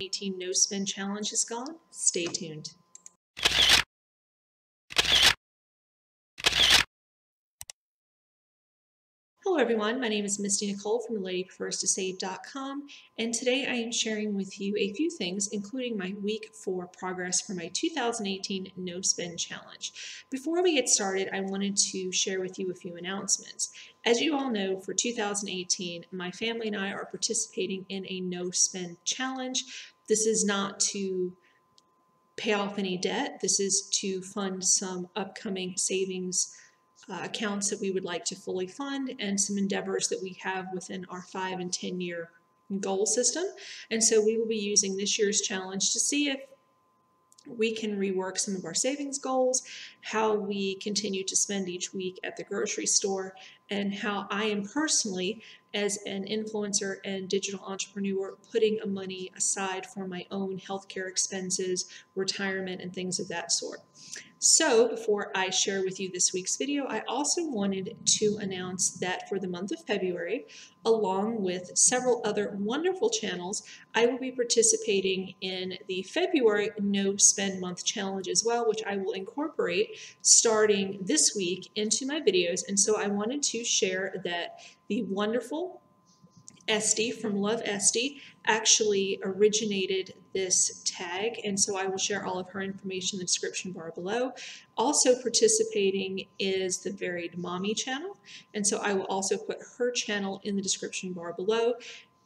2018 No Spend Challenge is gone. Stay tuned. Hello everyone, my name is Misty Nicole from LadyPrefersToSave.com and today I am sharing with you a few things including my week 4 progress for my 2018 No Spend Challenge. Before we get started I wanted to share with you a few announcements. As you all know for 2018 my family and I are participating in a No Spend Challenge. This is not to pay off any debt, this is to fund some upcoming savings uh, accounts that we would like to fully fund and some endeavors that we have within our five and 10 year goal system. And so we will be using this year's challenge to see if we can rework some of our savings goals, how we continue to spend each week at the grocery store, and how I am personally, as an influencer and digital entrepreneur, putting money aside for my own healthcare expenses, retirement, and things of that sort. So before I share with you this week's video, I also wanted to announce that for the month of February, along with several other wonderful channels, I will be participating in the February No Spend Month Challenge as well, which I will incorporate starting this week into my videos. And so I wanted to share that the wonderful Esty from Love Esty actually originated this tag, and so I will share all of her information in the description bar below. Also participating is the Varied Mommy channel, and so I will also put her channel in the description bar below.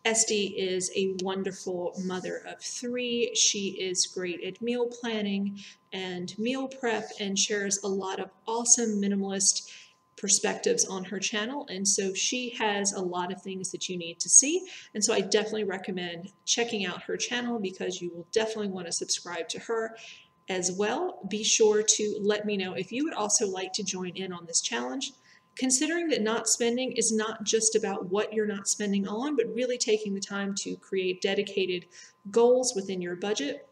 Esty is a wonderful mother of three. She is great at meal planning and meal prep and shares a lot of awesome minimalist perspectives on her channel and so she has a lot of things that you need to see and so I definitely recommend checking out her channel because you will definitely want to subscribe to her as well. Be sure to let me know if you would also like to join in on this challenge. Considering that not spending is not just about what you're not spending on, but really taking the time to create dedicated goals within your budget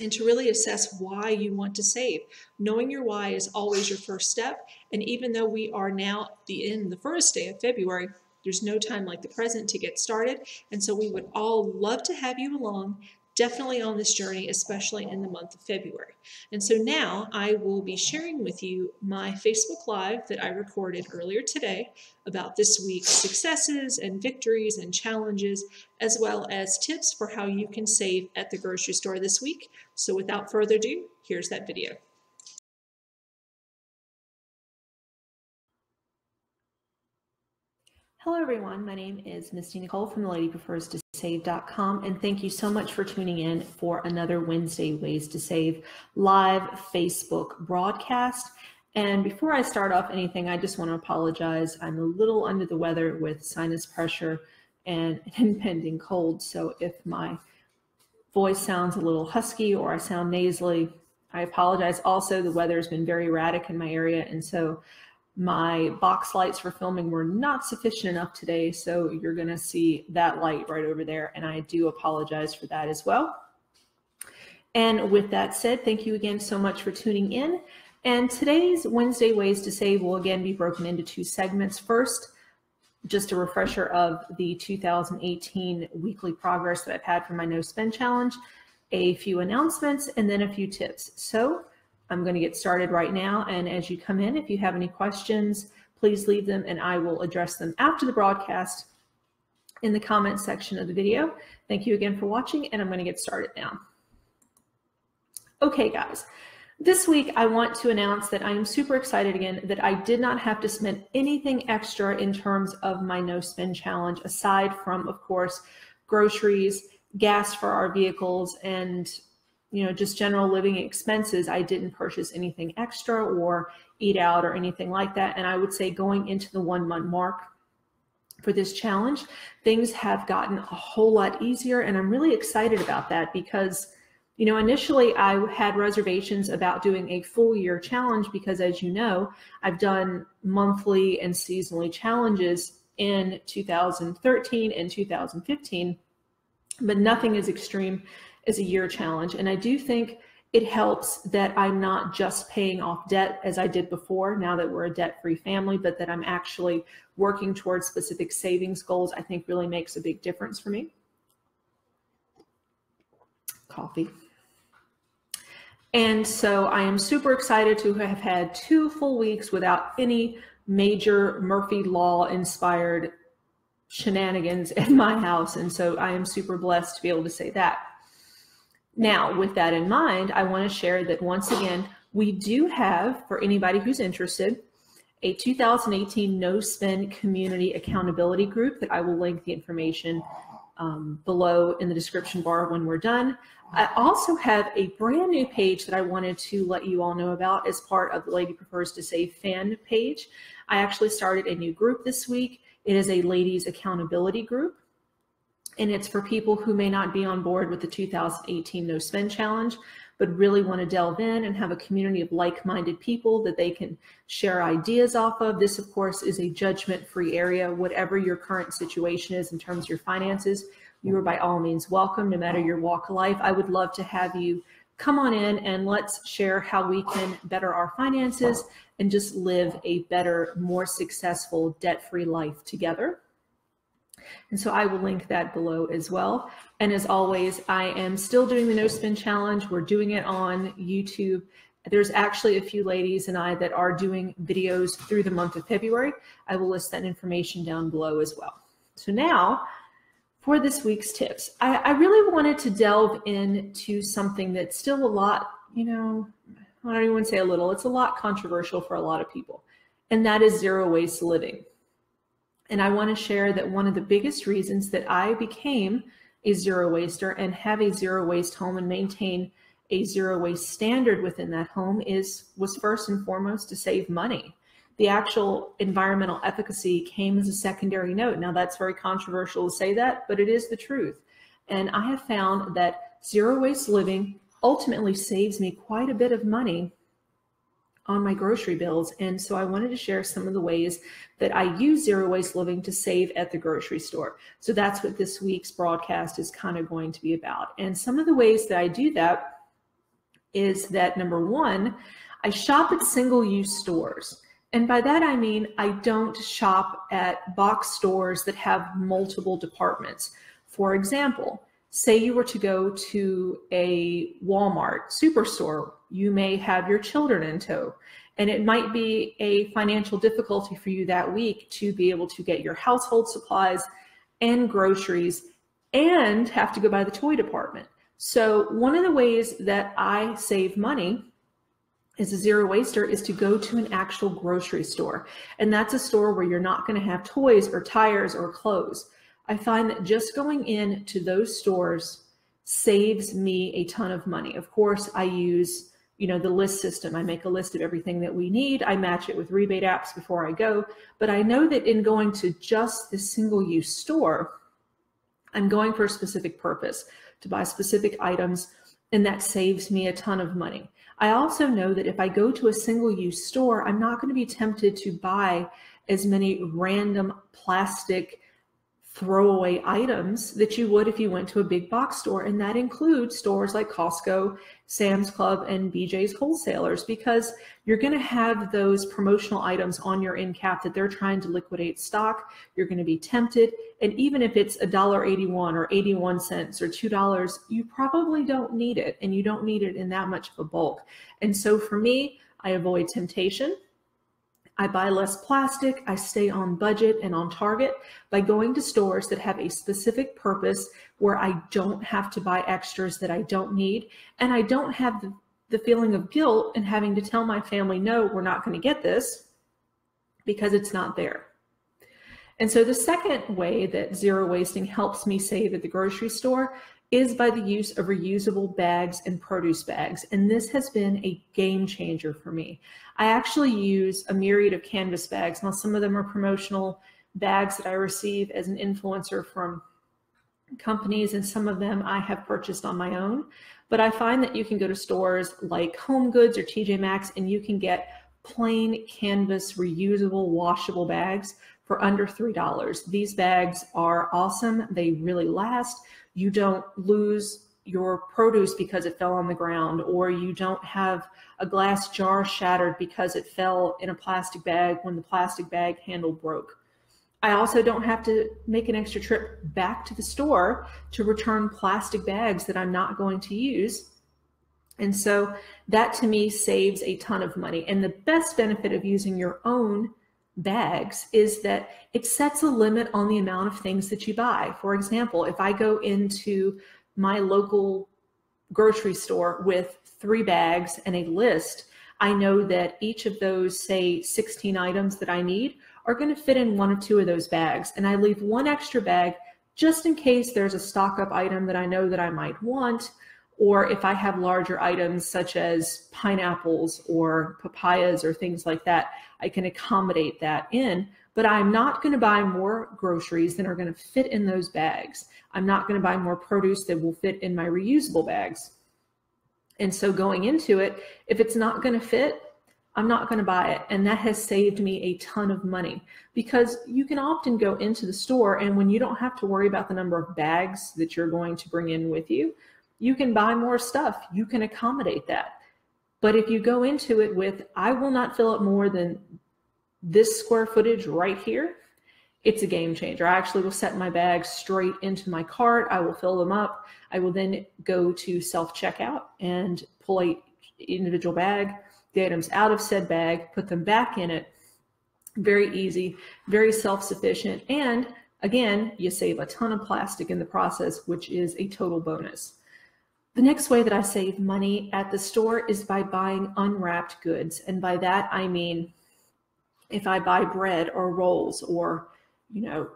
and to really assess why you want to save. Knowing your why is always your first step. And even though we are now the in the first day of February, there's no time like the present to get started. And so we would all love to have you along definitely on this journey, especially in the month of February. And so now I will be sharing with you my Facebook Live that I recorded earlier today about this week's successes and victories and challenges, as well as tips for how you can save at the grocery store this week. So without further ado, here's that video. Hello everyone, my name is Misty Nicole from the Lady Prefers to Save.com and thank you so much for tuning in for another Wednesday Ways to Save live Facebook broadcast. And before I start off anything, I just want to apologize. I'm a little under the weather with sinus pressure and an impending cold. So if my voice sounds a little husky or I sound nasally, I apologize. Also, the weather has been very erratic in my area. And so my box lights for filming were not sufficient enough today, so you're going to see that light right over there, and I do apologize for that as well. And with that said, thank you again so much for tuning in. And today's Wednesday Ways to Save will again be broken into two segments. First, just a refresher of the 2018 weekly progress that I've had for my No Spend Challenge, a few announcements, and then a few tips. So I'm going to get started right now. And as you come in, if you have any questions, please leave them and I will address them after the broadcast in the comments section of the video. Thank you again for watching and I'm going to get started now. Okay, guys. This week, I want to announce that I am super excited again that I did not have to spend anything extra in terms of my no spend challenge, aside from, of course, groceries, gas for our vehicles, and you know, just general living expenses, I didn't purchase anything extra or eat out or anything like that. And I would say going into the one month mark for this challenge, things have gotten a whole lot easier. And I'm really excited about that because, you know, initially I had reservations about doing a full year challenge because, as you know, I've done monthly and seasonally challenges in 2013 and 2015, but nothing as extreme is a year challenge. And I do think it helps that I'm not just paying off debt as I did before, now that we're a debt free family, but that I'm actually working towards specific savings goals, I think really makes a big difference for me. coffee. And so I am super excited to have had two full weeks without any major Murphy Law inspired shenanigans in my house. And so I am super blessed to be able to say that. Now, with that in mind, I want to share that once again, we do have, for anybody who's interested, a 2018 No Spend Community Accountability Group that I will link the information um, below in the description bar when we're done. I also have a brand new page that I wanted to let you all know about as part of the Lady Prefers to Save fan page. I actually started a new group this week. It is a ladies accountability group, and it's for people who may not be on board with the 2018 No Spend Challenge, but really want to delve in and have a community of like-minded people that they can share ideas off of. This, of course, is a judgment-free area. Whatever your current situation is in terms of your finances, you are by all means welcome, no matter your walk of life. I would love to have you come on in and let's share how we can better our finances and just live a better, more successful, debt-free life together. And so I will link that below as well. And as always, I am still doing the no spend challenge. We're doing it on YouTube. There's actually a few ladies and I that are doing videos through the month of February. I will list that information down below as well. So now for this week's tips, I, I really wanted to delve into something that's still a lot, you know, I don't even want to say a little, it's a lot controversial for a lot of people. And that is zero waste living. And I want to share that one of the biggest reasons that I became a zero waster and have a zero waste home and maintain a zero waste standard within that home is was first and foremost to save money. The actual environmental efficacy came as a secondary note. Now that's very controversial to say that, but it is the truth. And I have found that zero waste living ultimately saves me quite a bit of money on my grocery bills. And so I wanted to share some of the ways that I use zero waste living to save at the grocery store. So that's what this week's broadcast is kind of going to be about. And some of the ways that I do that is that number one, I shop at single use stores. And by that, I mean, I don't shop at box stores that have multiple departments. For example, say you were to go to a Walmart superstore you may have your children in tow. And it might be a financial difficulty for you that week to be able to get your household supplies and groceries and have to go by the toy department. So one of the ways that I save money as a zero waster is to go to an actual grocery store. And that's a store where you're not going to have toys or tires or clothes. I find that just going in to those stores saves me a ton of money. Of course, I use you know, the list system. I make a list of everything that we need. I match it with rebate apps before I go. But I know that in going to just the single use store, I'm going for a specific purpose to buy specific items, and that saves me a ton of money. I also know that if I go to a single use store, I'm not going to be tempted to buy as many random plastic throwaway items that you would if you went to a big box store. And that includes stores like Costco, Sam's Club, and BJ's wholesalers, because you're going to have those promotional items on your end cap that they're trying to liquidate stock. You're going to be tempted. And even if it's $1.81 or 81 cents or $2, you probably don't need it and you don't need it in that much of a bulk. And so for me, I avoid temptation. I buy less plastic, I stay on budget and on target by going to stores that have a specific purpose where I don't have to buy extras that I don't need. And I don't have the, feeling of guilt and having to tell my family, no, we're not going to get this because it's not there. And so the second way that zero wasting helps me save at the grocery store is by the use of reusable bags and produce bags. And this has been a game changer for me. I actually use a myriad of canvas bags. Now, some of them are promotional bags that I receive as an influencer from companies, and some of them I have purchased on my own. But I find that you can go to stores like Home Goods or TJ Maxx and you can get plain canvas reusable washable bags for under $3. These bags are awesome. They really last you don't lose your produce because it fell on the ground, or you don't have a glass jar shattered because it fell in a plastic bag when the plastic bag handle broke. I also don't have to make an extra trip back to the store to return plastic bags that I'm not going to use. And so that to me saves a ton of money. And the best benefit of using your own bags is that it sets a limit on the amount of things that you buy. For example, if I go into my local grocery store with three bags and a list, I know that each of those, say, 16 items that I need are going to fit in one or two of those bags. And I leave one extra bag just in case there's a stock up item that I know that I might want, or if I have larger items such as pineapples or papayas or things like that, I can accommodate that in. But I'm not going to buy more groceries than are going to fit in those bags. I'm not going to buy more produce that will fit in my reusable bags. And so going into it, if it's not going to fit, I'm not going to buy it. And that has saved me a ton of money because you can often go into the store and when you don't have to worry about the number of bags that you're going to bring in with you, you can buy more stuff. You can accommodate that. But if you go into it with, I will not fill up more than this square footage right here, it's a game changer. I actually will set my bags straight into my cart. I will fill them up. I will then go to self checkout and pull a individual bag, the items out of said bag, put them back in it. Very easy, very self sufficient. And again, you save a ton of plastic in the process, which is a total bonus. The next way that I save money at the store is by buying unwrapped goods. And by that, I mean if I buy bread or rolls or you know,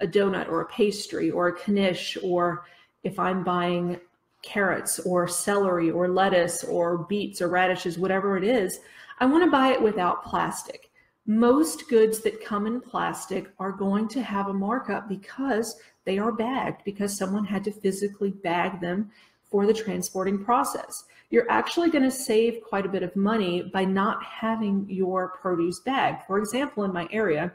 a donut or a pastry or a knish, or if I'm buying carrots or celery or lettuce or beets or radishes, whatever it is, I want to buy it without plastic. Most goods that come in plastic are going to have a markup because they are bagged, because someone had to physically bag them for the transporting process. You're actually going to save quite a bit of money by not having your produce bagged. For example, in my area,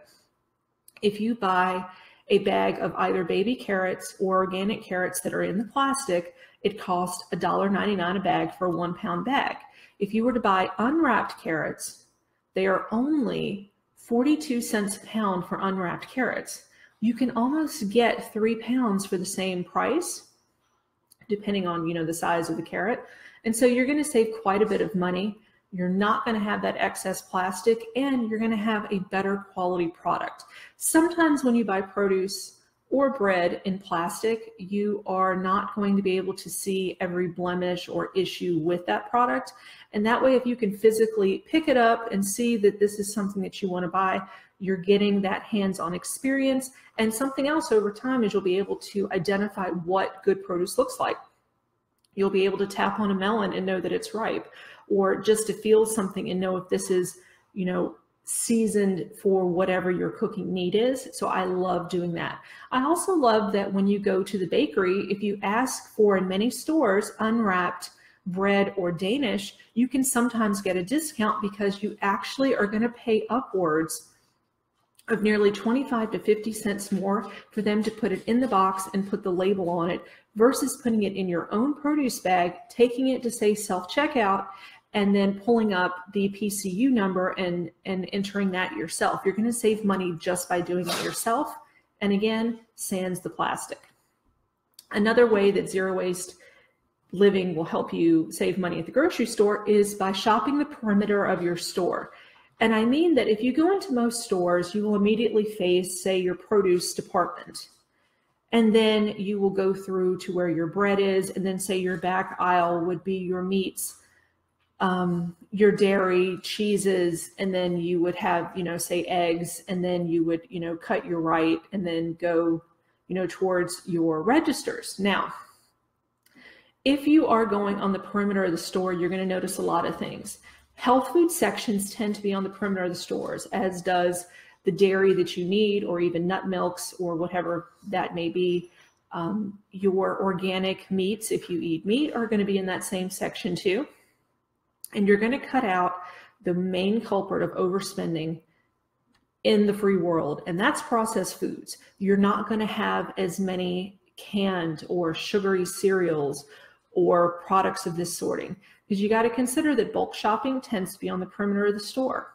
if you buy a bag of either baby carrots or organic carrots that are in the plastic, it costs $1.99 a bag for a one pound bag. If you were to buy unwrapped carrots, they are only 42 cents a pound for unwrapped carrots. You can almost get three pounds for the same price, depending on, you know, the size of the carrot. And so you're going to save quite a bit of money you're not going to have that excess plastic and you're going to have a better quality product. Sometimes when you buy produce or bread in plastic, you are not going to be able to see every blemish or issue with that product. And that way, if you can physically pick it up and see that this is something that you want to buy, you're getting that hands-on experience. And something else over time is you'll be able to identify what good produce looks like. You'll be able to tap on a melon and know that it's ripe or just to feel something and know if this is, you know, seasoned for whatever your cooking need is. So I love doing that. I also love that when you go to the bakery, if you ask for in many stores unwrapped bread or Danish, you can sometimes get a discount because you actually are going to pay upwards of nearly 25 to 50 cents more for them to put it in the box and put the label on it versus putting it in your own produce bag, taking it to say self checkout, and then pulling up the PCU number and, and entering that yourself. You're going to save money just by doing it yourself. And again, sands the plastic. Another way that zero waste living will help you save money at the grocery store is by shopping the perimeter of your store. And I mean that if you go into most stores, you will immediately face, say, your produce department. And then you will go through to where your bread is, and then say your back aisle would be your meats um, your dairy, cheeses, and then you would have, you know, say eggs, and then you would, you know, cut your right and then go, you know, towards your registers. Now, if you are going on the perimeter of the store, you're going to notice a lot of things. Health food sections tend to be on the perimeter of the stores, as does the dairy that you need, or even nut milks, or whatever that may be. Um, your organic meats, if you eat meat, are going to be in that same section too. And you're going to cut out the main culprit of overspending in the free world, and that's processed foods. You're not going to have as many canned or sugary cereals or products of this sorting because you got to consider that bulk shopping tends to be on the perimeter of the store.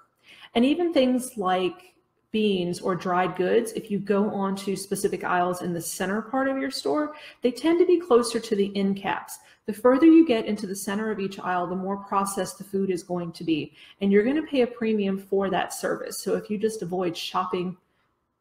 And even things like beans or dried goods, if you go onto specific aisles in the center part of your store, they tend to be closer to the end caps. The further you get into the center of each aisle, the more processed the food is going to be. And you're going to pay a premium for that service. So if you just avoid shopping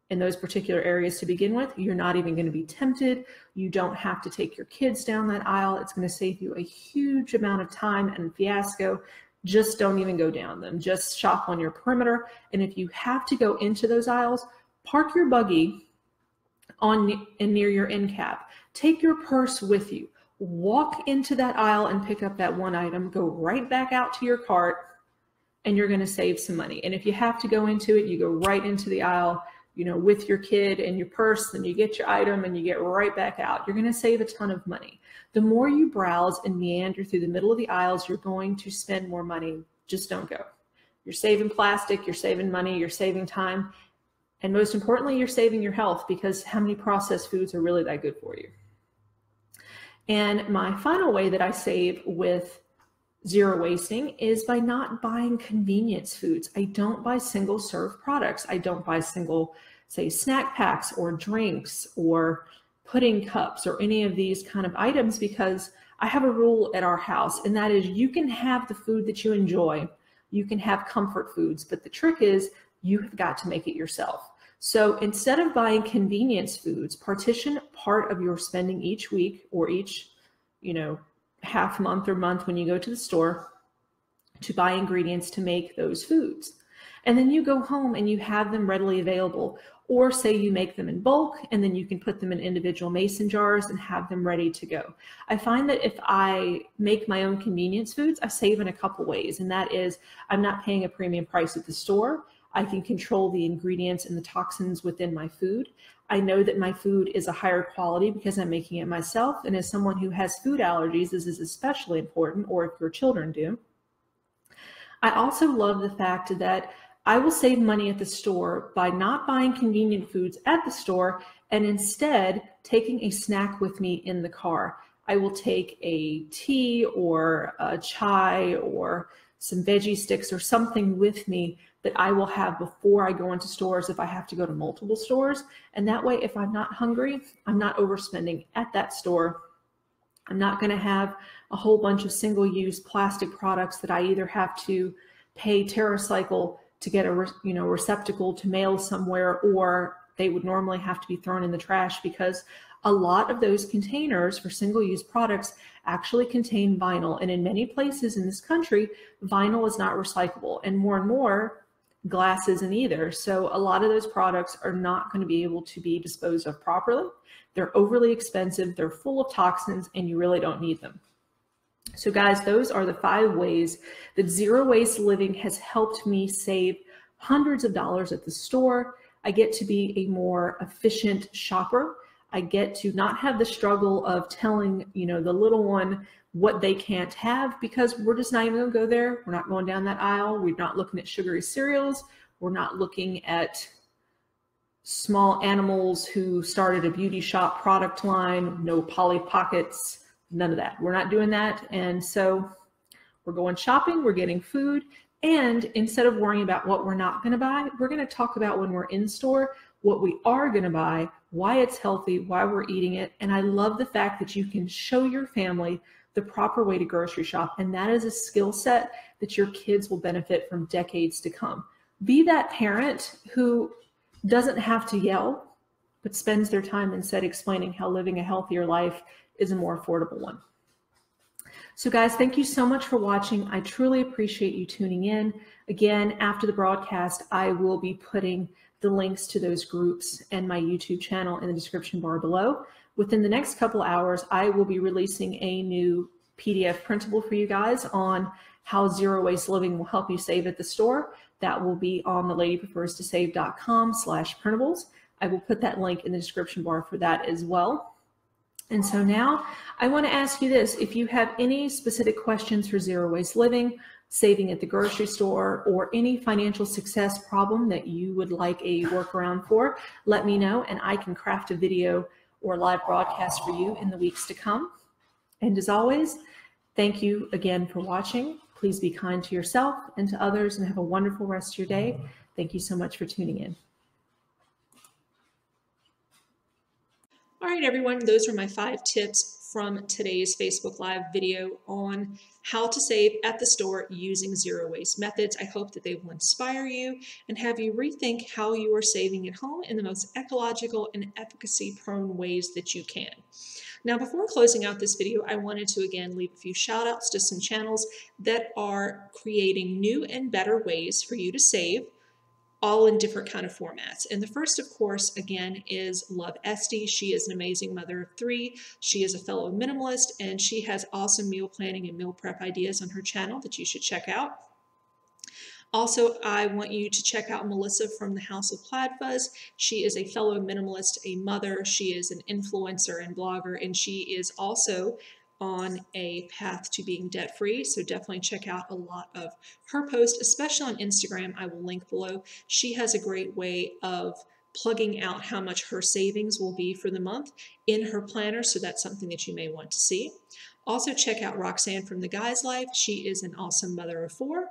in those particular areas to begin with, you're not even going to be tempted. You don't have to take your kids down that aisle. It's going to save you a huge amount of time and fiasco just don't even go down them. Just shop on your perimeter. And if you have to go into those aisles, park your buggy on and near your end cap. Take your purse with you. Walk into that aisle and pick up that one item. Go right back out to your cart and you're going to save some money. And if you have to go into it, you go right into the aisle, you know, with your kid and your purse, then you get your item and you get right back out. You're going to save a ton of money. The more you browse and meander through the middle of the aisles, you're going to spend more money. Just don't go. You're saving plastic, you're saving money, you're saving time, and most importantly, you're saving your health because how many processed foods are really that good for you? And my final way that I save with zero wasting is by not buying convenience foods. I don't buy single serve products. I don't buy single, say, snack packs or drinks or pudding cups or any of these kind of items because I have a rule at our house, and that is you can have the food that you enjoy. You can have comfort foods, but the trick is you have got to make it yourself. So instead of buying convenience foods, partition part of your spending each week or each, you know, half month or month when you go to the store to buy ingredients to make those foods. And then you go home and you have them readily available. Or say you make them in bulk and then you can put them in individual mason jars and have them ready to go. I find that if I make my own convenience foods, I save in a couple ways. And that is I'm not paying a premium price at the store. I can control the ingredients and the toxins within my food. I know that my food is a higher quality because I'm making it myself. And as someone who has food allergies, this is especially important, or if your children do. I also love the fact that I will save money at the store by not buying convenient foods at the store and instead taking a snack with me in the car. I will take a tea or a chai or some veggie sticks or something with me that I will have before I go into stores if I have to go to multiple stores. And that way, if I'm not hungry, I'm not overspending at that store. I'm not going to have a whole bunch of single use plastic products that I either have to pay TerraCycle to get a you know receptacle to mail somewhere or they would normally have to be thrown in the trash because a lot of those containers for single-use products actually contain vinyl. And in many places in this country vinyl is not recyclable and more and more glass isn't either. So a lot of those products are not going to be able to be disposed of properly. They're overly expensive they're full of toxins and you really don't need them so guys, those are the five ways that zero waste living has helped me save hundreds of dollars at the store. I get to be a more efficient shopper. I get to not have the struggle of telling, you know, the little one what they can't have because we're just not even gonna go there. We're not going down that aisle. We're not looking at sugary cereals. We're not looking at small animals who started a beauty shop product line, no Polly Pockets, none of that. We're not doing that. And so we're going shopping, we're getting food. And instead of worrying about what we're not going to buy, we're going to talk about when we're in store, what we are going to buy, why it's healthy, why we're eating it. And I love the fact that you can show your family the proper way to grocery shop. And that is a skill set that your kids will benefit from decades to come. Be that parent who doesn't have to yell, but spends their time instead explaining how living a healthier life is a more affordable one. So guys, thank you so much for watching. I truly appreciate you tuning in. Again, after the broadcast, I will be putting the links to those groups and my YouTube channel in the description bar below. Within the next couple hours, I will be releasing a new PDF printable for you guys on how zero waste living will help you save at the store. That will be on the ladypreferstosave.com slash printables. I will put that link in the description bar for that as well. And so now I want to ask you this. If you have any specific questions for zero waste living, saving at the grocery store, or any financial success problem that you would like a workaround for, let me know and I can craft a video or live broadcast for you in the weeks to come. And as always, thank you again for watching. Please be kind to yourself and to others and have a wonderful rest of your day. Thank you so much for tuning in. Right, everyone, those were my five tips from today's Facebook Live video on how to save at the store using zero waste methods. I hope that they will inspire you and have you rethink how you are saving at home in the most ecological and efficacy prone ways that you can. Now, before closing out this video, I wanted to again leave a few shout outs to some channels that are creating new and better ways for you to save all in different kind of formats. And the first, of course, again, is Love Esty. She is an amazing mother of three. She is a fellow minimalist, and she has awesome meal planning and meal prep ideas on her channel that you should check out. Also, I want you to check out Melissa from the House of Plaid Fuzz. She is a fellow minimalist, a mother. She is an influencer and blogger, and she is also on a path to being debt free. So definitely check out a lot of her posts, especially on Instagram. I will link below. She has a great way of plugging out how much her savings will be for the month in her planner. So that's something that you may want to see. Also, check out Roxanne from The Guy's Life. She is an awesome mother of four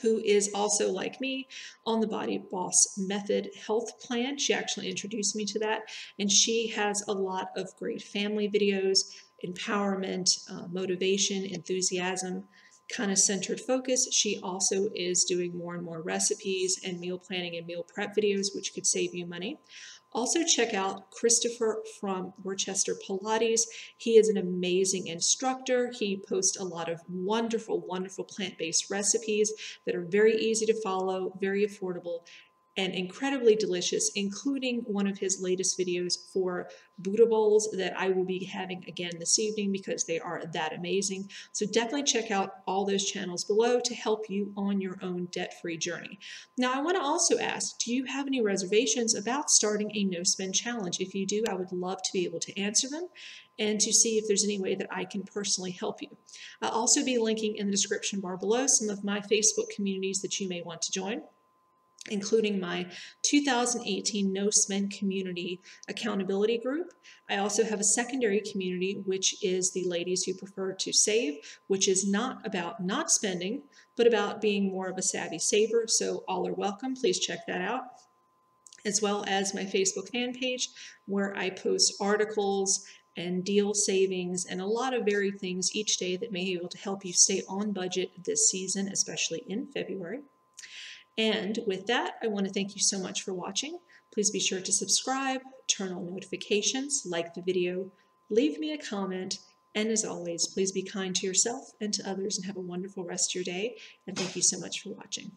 who is also like me on the Body Boss Method Health Plan. She actually introduced me to that, and she has a lot of great family videos, empowerment, uh, motivation, enthusiasm kind of centered focus. She also is doing more and more recipes and meal planning and meal prep videos, which could save you money. Also, check out Christopher from Worcester Pilates. He is an amazing instructor. He posts a lot of wonderful, wonderful plant based recipes that are very easy to follow, very affordable, and incredibly delicious, including one of his latest videos for Buddha bowls that I will be having again this evening because they are that amazing. So definitely check out all those channels below to help you on your own debt-free journey. Now I want to also ask, do you have any reservations about starting a no spend challenge? If you do, I would love to be able to answer them and to see if there's any way that I can personally help you. I'll also be linking in the description bar below some of my Facebook communities that you may want to join including my 2018 No Spend Community Accountability Group. I also have a secondary community, which is the ladies who prefer to save, which is not about not spending, but about being more of a savvy saver. So all are welcome. Please check that out. As well as my Facebook fan page, where I post articles and deal savings and a lot of varied things each day that may be able to help you stay on budget this season, especially in February. And with that, I want to thank you so much for watching. Please be sure to subscribe, turn on notifications, like the video, leave me a comment, and as always, please be kind to yourself and to others and have a wonderful rest of your day. And thank you so much for watching.